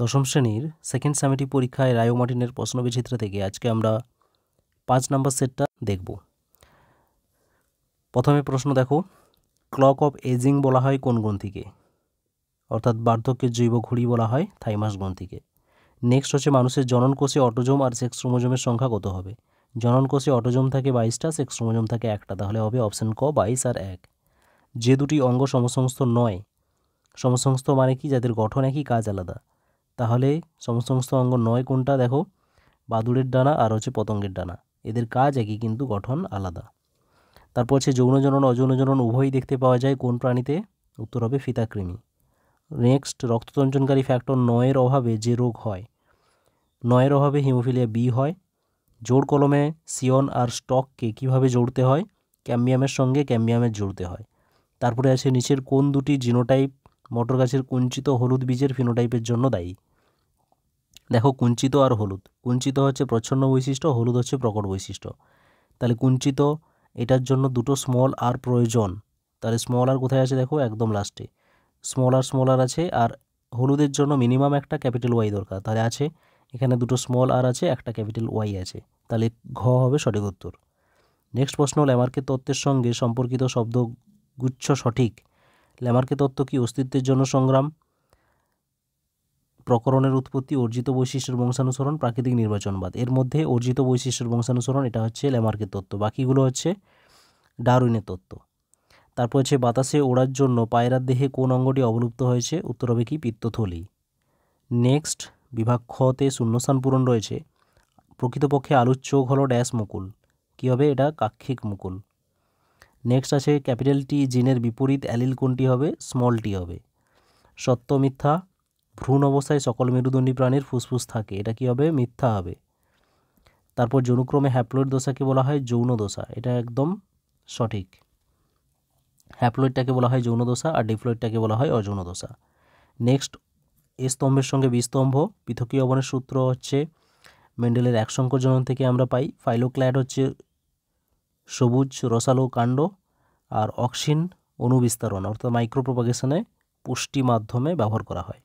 দশম শ্রেণির second summative পরীক্ষায় রায়ো মার্টিনের প্রশ্নবিচিত্র থেকে আজকে আমরা পাঁচ নাম্বার সেটটা দেখব। প্রথমে প্রশ্ন দেখো ক্লক অফ এজিং বলা হয় কোন গ্রন্থিকে? অর্থাৎ বার্ধক্যের জৈব ঘড়ি বলা হয় থাইমাস গ্রন্থিকে। নেক্সট হচ্ছে মানুষের জননকোষে অটোজোম আর সেক্স ক্রোমোজোমের সংখ্যা কত হবে? জননকোষে অটোজোম থাকে বাইশটা সেক্স ক্রোমোজোম থাকে একটা, তাহলে হবে অপশান ক, বাইশ আর এক। যে দুটি অঙ্গ সমসংস্থ নয়, সমসংস্থ মানে কি? যাদের গঠন একই, কাজ আলাদা। তাহলে সমস্ত অঙ্গ নয় কোনটা? দেখো, বাদুড়ের ডানা আর হচ্ছে পতঙ্গের ডানা। এদের কাজ একই, কিন্তু গঠন আলাদা। তারপর হচ্ছে যৌনজনন অযৌনজনন উভয়ই দেখতে পাওয়া যায় কোন প্রাণীতে? উত্তর হবে ফিতাকৃমি। নেক্সট রক্ততঞ্চনকারী ফ্যাক্টর নয়ের অভাবে যে রোগ হয়, নয়ের অভাবে হিমোফিলিয়া বি হয়। জোড় কলমে সিয়ন আর স্টককে কীভাবে জড়তে হয়? ক্যাম্বিয়ামের সঙ্গে ক্যাম্বিয়ামের জড়তে হয়। তারপরে আছে নিচের কোন দুটি জিনোটাইপ মটর গাছের কুঞ্চিত হলুদ বীজের ফিনোটাইপের জন্য দায়ী। দেখো কুঞ্চিত আর হলুদ। কুঞ্চিত হচ্ছে প্রচ্ছন্ন বৈশিষ্ট্য, হলুদ হচ্ছে প্রকট বৈশিষ্ট্য। তাহলে কুঞ্চিত, এটার জন্য দুটো স্মল আর প্রয়োজন। তাহলে স্মল আর কোথায় আছে দেখো? একদম লাস্টে স্মল আর স্মল আর আছে, আর হলুদের জন্য মিনিমাম একটা ক্যাপিটাল ওয়াই দরকার। তাহলে আছে, এখানে দুটো স্মল আর আছে, একটা ক্যাপিটাল ওয়াই আছে। তাহলে ঘ হবে সঠিক উত্তর। নেক্সট প্রশ্ন ল্যামার্কের তত্ত্বের সঙ্গে সম্পর্কিত শব্দগুচ্ছ সঠিক। ল্যামার্কে তত্ত্ব কি অস্তিত্বের জন্য সংগ্রাম? প্রকরণের উৎপত্তি, অর্জিত বৈশিষ্ট্যের বংশানুসরণ, প্রাকৃতিক নির্বাচনবাদ। এর মধ্যে অর্জিত বৈশিষ্ট্যের বংশানুসরণ, এটা হচ্ছে ল্যামার্কের তত্ত্ব। বাকিগুলো হচ্ছে ডারউইনের তত্ত্ব। তারপর হচ্ছে বাতাসে ওড়ার জন্য পায়রার দেহে কোন অঙ্গটি অবলুপ্ত হয়েছে? উত্তর হবে কি? পিত্তথলি। নেক্সট, বিভাগ খতে শূন্যস্থান পূরণ রয়েছে। প্রকৃতপক্ষে আলুর চোখ হলো ড্যাশ মুকুল। কী হবে? এটা কাক্ষিক মুকুল। নেক্সট আছে ক্যাপিটাল টি জিনের বিপরীত, অ্যালিল কোনটি হবে? স্মল টি হবে। সত্য মিথ্যা ভ্রূণ অবস্থায় সকল মেরুদণ্ডী প্রাণীর ফুসফুস থাকে। এটা কি হবে? মিথ্যা হবে। তারপর যৌনুক্রমে হ্যাপ্লয়েড দশাকে বলা হয় যৌন দশা। এটা একদম সঠিক। হ্যাপ্লয়েডটাকে বলা হয় যৌন দশা আর ডিপ্লয়েডটাকে বলা হয় অযৌন দশা। নেক্সট, এ স্তম্ভের সঙ্গে বিস্তম্ভ পৃথকীয় অবনের সূত্র হচ্ছে মেন্ডেলের এক জনন থেকে আমরা পাই। ফাইলোক্ল্যাড হচ্ছে সবুজ, রসালো কাণ্ড আর অক্সিন অনুবিস্তারণ অর্থাৎ মাইক্রোপ্রোপাগেশনে পুষ্টি মাধ্যমে ব্যবহার করা হয়।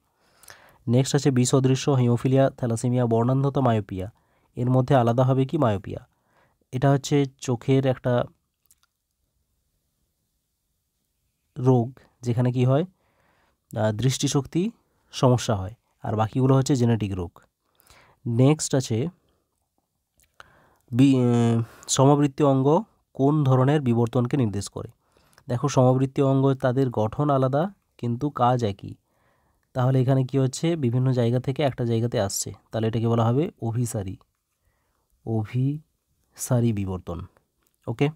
নেক্সট আছে বিষ অদৃশ্য হিমোফিলিয়া, থ্যালাসেমিয়া, বর্ণান্ধতা, মায়োপিয়া। এর মধ্যে আলাদা হবে কি? মায়োপিয়া। এটা হচ্ছে চোখের একটা রোগ, যেখানে কি হয়? দৃষ্টিশক্তি সমস্যা হয়, আর বাকিগুলো হচ্ছে জেনেটিক রোগ। নেক্সট আছে, বি সমবৃত্তীয় অঙ্গ কোন ধরনের বিবর্তনকে নির্দেশ করে? দেখো সমবৃত্তীয় অঙ্গ তাদের গঠন আলাদা, কিন্তু কাজ একই। তাহলে এখানে কি হচ্ছে? বিভিন্ন জায়গা থেকে একটা জায়গাতে আসছে। তাহলে এটাকে বলা হবে অভিসারী। অভিসারী বিবর্তন। ওকে?